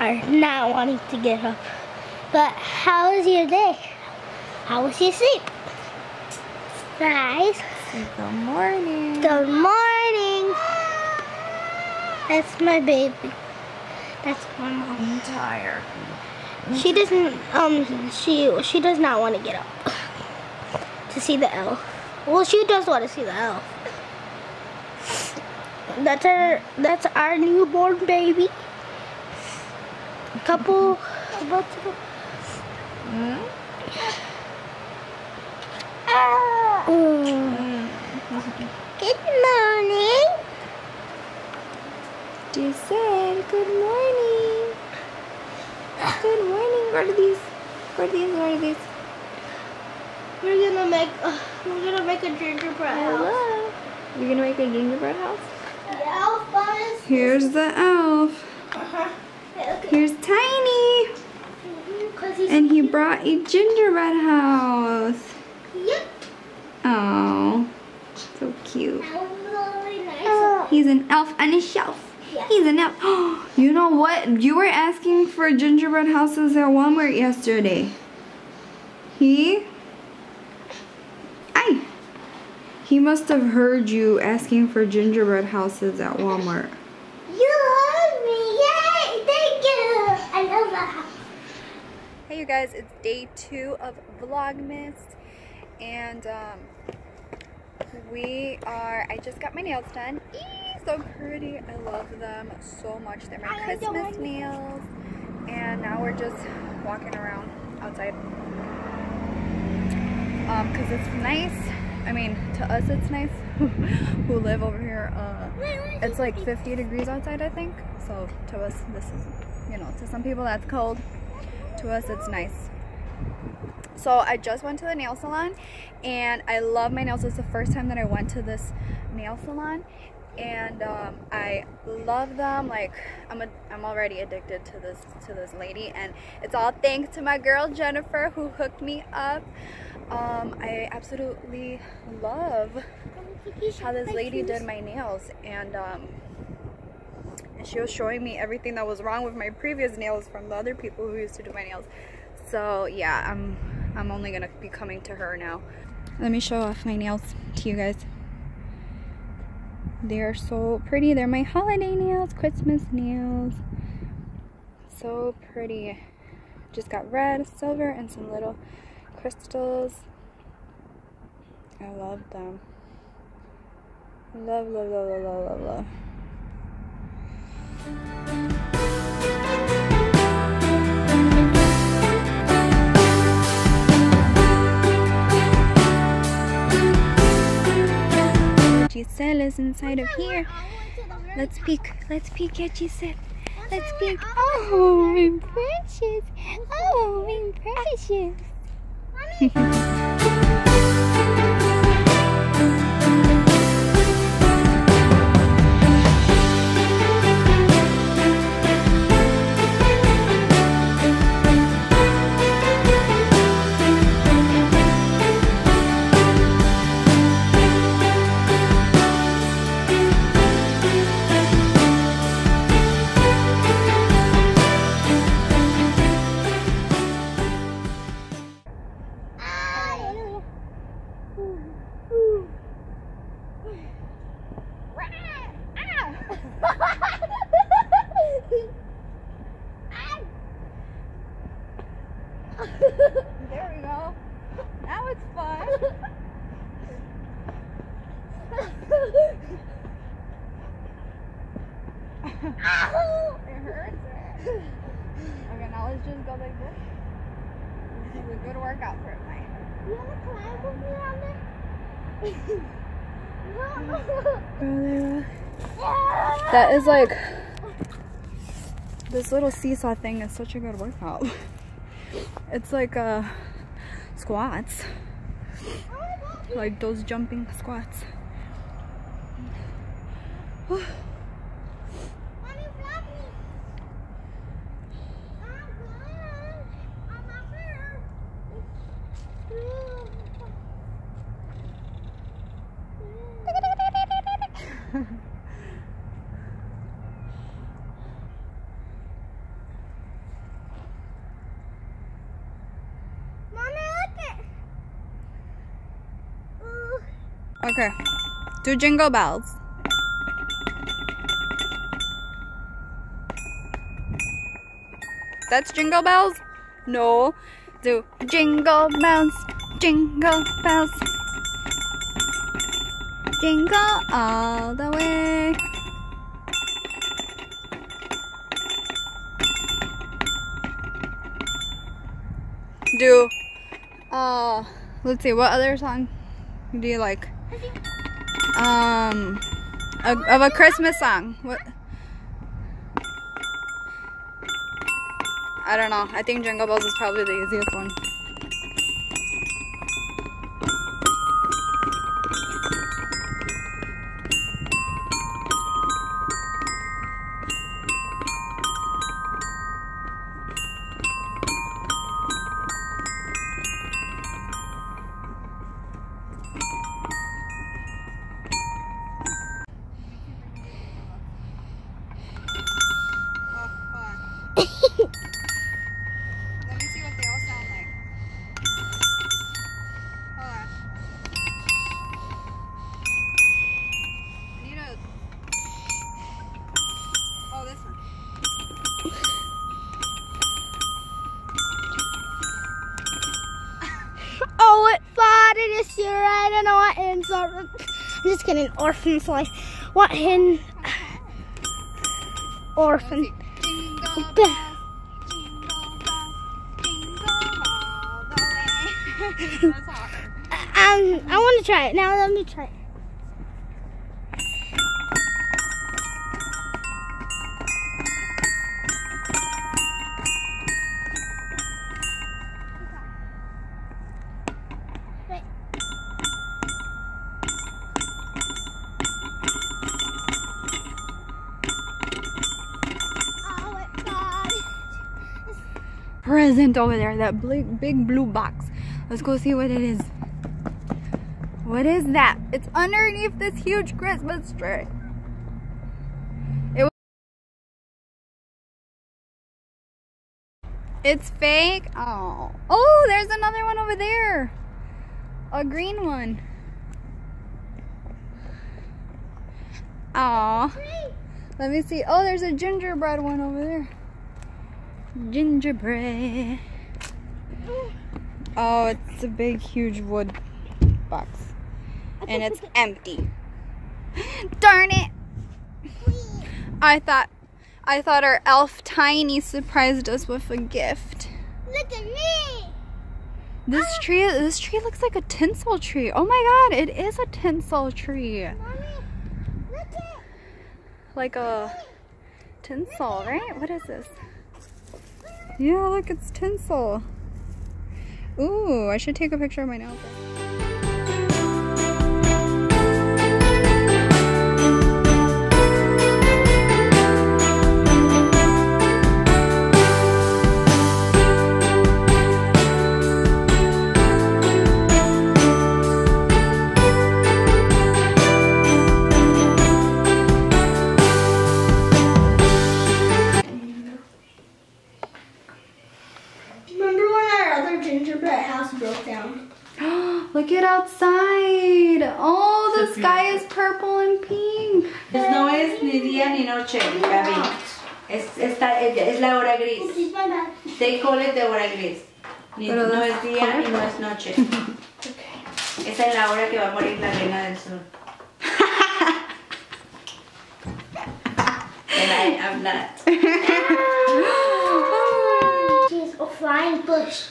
are not wanting to get up. But how was your day? How was your sleep? Guys, Good morning. good morning. That's my baby. That's my mom. I'm tired. She doesn't um she she does not want to get up to see the elf. Well she does want to see the elf. That's our that's our newborn baby. Couple Hmm? Mm. Good morning. Giselle, good morning. Good morning. What are these? What are these? What are these? We're gonna make uh, we're gonna make a gingerbread house. Hello. You're gonna make a gingerbread house? Elf. Here's the. Here's Tiny. And he brought a gingerbread house. Yep. Oh, so cute. That was really nice. He's an elf on a shelf. Yeah. He's an elf. you know what? You were asking for gingerbread houses at Walmart yesterday. He? I. He must have heard you asking for gingerbread houses at Walmart. You heard me. Yay! Thank you. I love that. Hey you guys, it's day two of Vlogmas and um, we are, I just got my nails done. Eee, so pretty. I love them so much. They're my Christmas nails and now we're just walking around outside um, cause it's nice. I mean, to us it's nice who live over here. Uh, it's like 50 degrees outside, I think. So to us, this is, you know, to some people that's cold. To us, it's nice. So I just went to the nail salon and I love my nails. It's the first time that I went to this nail salon and um, I love them. Like I'm, a, I'm already addicted to this to this lady and it's all thanks to my girl Jennifer who hooked me up. Um, I absolutely love how this lady did my nails and um, she was showing me everything that was wrong with my previous nails from the other people who used to do my nails. So yeah I'm I'm only gonna be coming to her now. Let me show off my nails to you guys. They're so pretty. They're my holiday nails Christmas nails. So pretty. Just got red silver and some little crystals. I love them. Love, love, love, love, love, love. Giselle is inside of here. Let's peek. Let's peek at Giselle. Let's peek. Oh, my precious. Oh, my precious. it hurts. Okay, now let's just go like this. This is a good workout for mine. You wanna climb with me on this? That is like this little seesaw thing is such a good workout. It's like uh squats. Like those jumping squats. Okay. Do jingle bells. That's jingle bells? No. Do jingle bells, jingle bells. Jingle all the way. Do, uh, let's see, what other song do you like? Um, a, of a Christmas song. What? I don't know. I think Jingle Bells is probably the easiest one. Bells, jingle all the way. That's hard. Um, I want to try it now. Let me try it. Present over there, that big, big blue box. Let's go see what it is. What is that? It's underneath this huge Christmas tree. It It's fake. Oh. Oh, there's another one over there. A green one. Aw. Let me see. Oh, there's a gingerbread one over there. Gingerbread. Oh, it's a big, huge wood box. And it's empty. Darn it! I thought I thought our elf Tiny surprised us with a gift. Look at me. This ah. tree this tree looks like a tinsel tree. Oh my god, it is a tinsel tree. Mommy, look at Like a tinsel, right? What is this? Yeah, look, it's tinsel. Ooh, I should take a picture of my nails. Gingerbread house broke down? Look at outside. Oh, the So sky is purple and pink. Pues no es ni día ni noche, Gaby. Es, esta, es, es la hora gris. She's my bad. They call it the hora gris. Ni- Pero no es día color. y no es noche. Esa es la hora que va a morir la reina del sur. And I am not. She's a flying bush.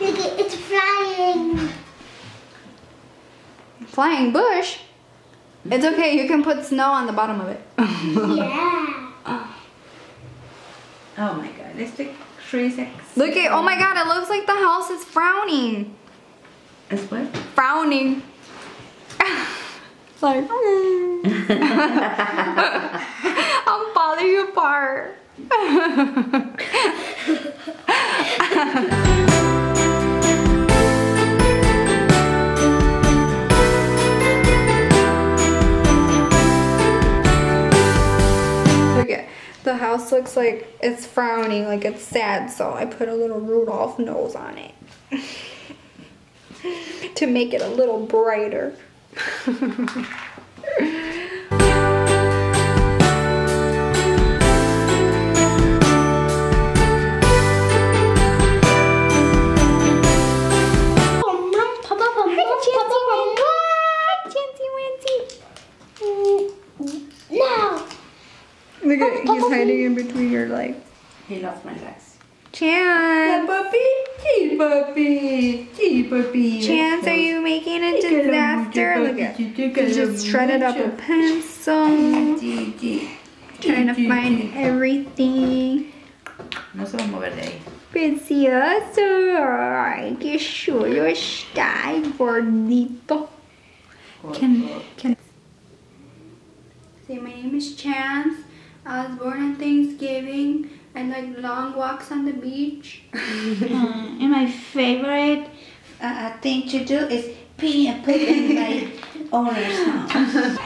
Look, it's flying. Flying bush. It's mm-hmm. okay. You can put snow on the bottom of it. Yeah. Oh my god, este tree is Look at. Oh my God! It looks like the house is frowning. ¿Es what? Frowning. like. I'm falling apart. The house looks like it's frowning, like it's sad, so I put a little Rudolph nose on it. to make it a little brighter. Chance, are you making a disaster? Look at he just shredded up a pencil, trying to find everything. No se va a mover de ahí. Precioso, ay, qué chulo está, gordito. Can, can. Say, my name is Chance. I was born on Thanksgiving. I like long walks on the beach. and my favorite uh, thing to do is pee and poop in my owner's house.